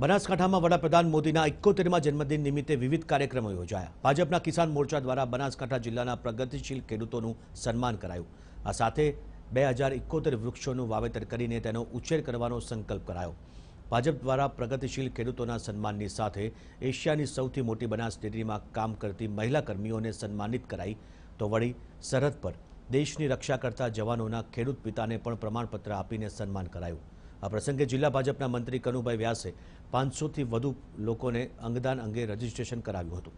બનાસકાંઠામાં વડાપ્રધાન મોદીના એકોતેરમા જન્મદિન નિમિત્તે વિવિધ કાર્યક્રમો યોજાયા ભાજપના કિસાન મોરચા દ્વારા બનાસકાંઠા જિલ્લાના પ્રગતિશીલ ખેડૂતોનું સન્માન કરાયું આ સાથે બે હજાર એકોતેર વૃક્ષોનું વાવેતર કરીને તેનો ઉછેર કરવાનો સંકલ્પ કરાયો ભાજપ દ્વારા પ્રગતિશીલ ખેડૂતોના સન્માનની સાથે એશિયાની સૌથી મોટી બનાસ ડેરીમાં કામ કરતી મહિલા કર્મીઓને સન્માનિત કરાઈ તો વળી સરહદ પર દેશની રક્ષા કરતા જવાનોના ખેડૂત પિતાને પણ પ્રમાણપત્ર આપીને સન્માન કરાયું આ પ્રસંગે જિલ્લા ભાજપના મંત્રી કનુભાઈ વ્યાસે પાંચસોથી વધુ લોકોને અંગદાન અંગે રજીસ્ટ્રેશન કરાવ્યું હતું